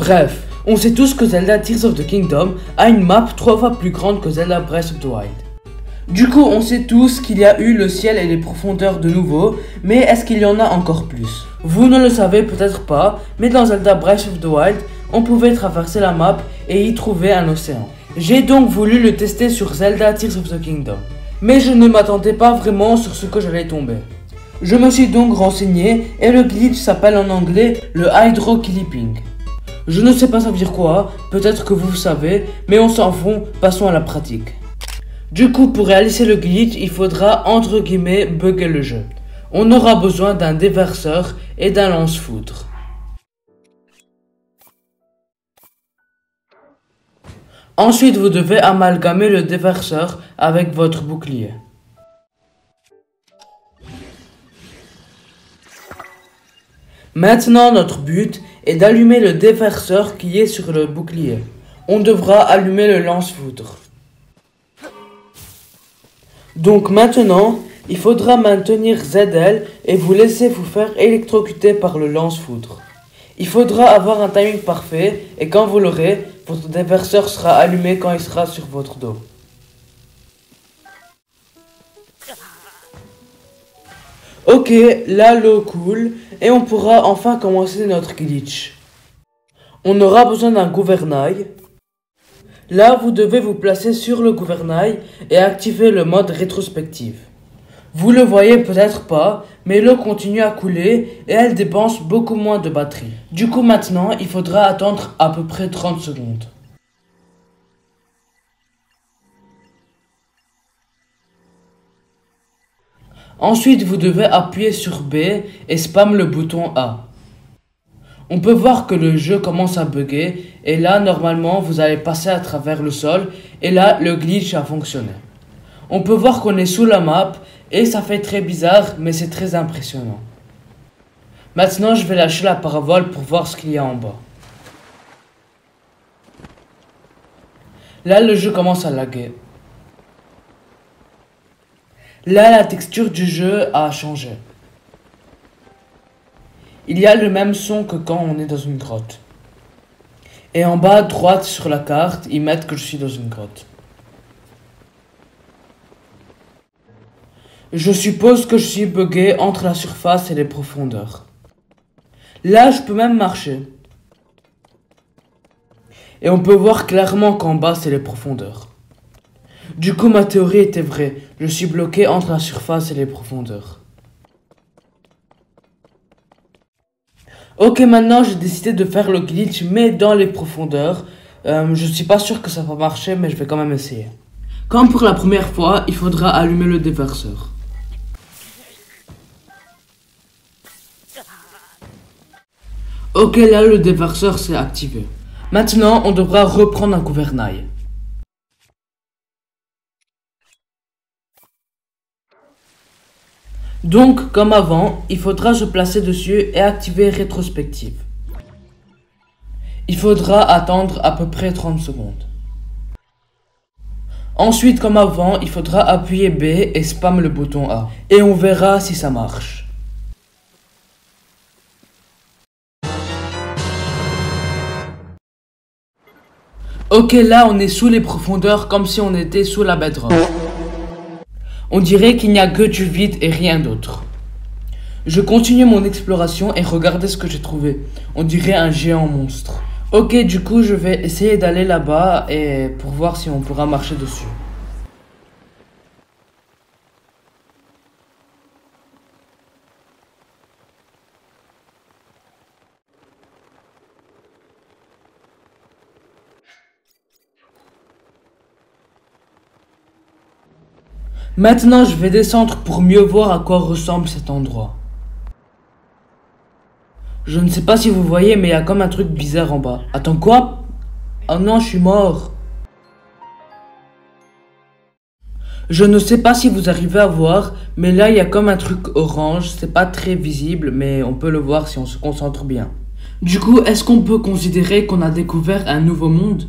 Bref, on sait tous que Zelda Tears of the Kingdom a une map trois fois plus grande que Zelda Breath of the Wild. Du coup, on sait tous qu'il y a eu le ciel et les profondeurs de nouveau, mais est-ce qu'il y en a encore plus? Vous ne le savez peut-être pas, mais dans Zelda Breath of the Wild, on pouvait traverser la map et y trouver un océan. J'ai donc voulu le tester sur Zelda Tears of the Kingdom, mais je ne m'attendais pas vraiment sur ce que j'allais tomber. Je me suis donc renseigné et le glitch s'appelle en anglais le Hydro Clipping. Je ne sais pas ça veut dire quoi, peut-être que vous savez, mais on s'en fout, passons à la pratique. Du coup, pour réaliser le glitch, il faudra entre guillemets bugger le jeu. On aura besoin d'un déverseur et d'un lance-foudre. Ensuite, vous devez amalgamer le déverseur avec votre bouclier. Maintenant, notre but est d'allumer le déverseur qui est sur le bouclier. On devra allumer le lance-foudre. Donc maintenant, il faudra maintenir ZL et vous laisser vous faire électrocuter par le lance-foudre. Il faudra avoir un timing parfait et quand vous l'aurez, votre déverseur sera allumé quand il sera sur votre dos. Ok, là l'eau coule et on pourra enfin commencer notre glitch. On aura besoin d'un gouvernail. Là, vous devez vous placer sur le gouvernail et activer le mode rétrospective. Vous le voyez peut-être pas, mais l'eau continue à couler et elle dépense beaucoup moins de batterie. Du coup maintenant, il faudra attendre à peu près 30 secondes. Ensuite, vous devez appuyer sur B et spam le bouton A. On peut voir que le jeu commence à bugger et là, normalement, vous allez passer à travers le sol et là, le glitch a fonctionné. On peut voir qu'on est sous la map et ça fait très bizarre, mais c'est très impressionnant. Maintenant, je vais lâcher la parabole pour voir ce qu'il y a en bas. Là, le jeu commence à laguer. Là, la texture du jeu a changé. Il y a le même son que quand on est dans une grotte. Et en bas à droite sur la carte, ils mettent que je suis dans une grotte. Je suppose que je suis bugué entre la surface et les profondeurs. Là, je peux même marcher. Et on peut voir clairement qu'en bas, c'est les profondeurs. Du coup, ma théorie était vraie. Je suis bloqué entre la surface et les profondeurs. Ok, maintenant j'ai décidé de faire le glitch, mais dans les profondeurs. Euh, je suis pas sûr que ça va marcher, mais je vais quand même essayer. Comme pour la première fois, il faudra allumer le déverseur. Ok, là le déverseur s'est activé. Maintenant, on devra reprendre un gouvernail. Donc, comme avant, il faudra se placer dessus et activer rétrospective. Il faudra attendre à peu près 30 secondes. Ensuite, comme avant, il faudra appuyer B et spam le bouton A. Et on verra si ça marche. Ok, là on est sous les profondeurs comme si on était sous la bedrock. On dirait qu'il n'y a que du vide et rien d'autre. Je continue mon exploration et regardez ce que j'ai trouvé. On dirait un géant monstre. Ok, du coup, je vais essayer d'aller là-bas et pour voir si on pourra marcher dessus. Maintenant, je vais descendre pour mieux voir à quoi ressemble cet endroit. Je ne sais pas si vous voyez, mais il y a comme un truc bizarre en bas. Attends, quoi? Oh non, je suis mort. Je ne sais pas si vous arrivez à voir, mais là, il y a comme un truc orange. C'est pas très visible, mais on peut le voir si on se concentre bien. Du coup, est-ce qu'on peut considérer qu'on a découvert un nouveau monde?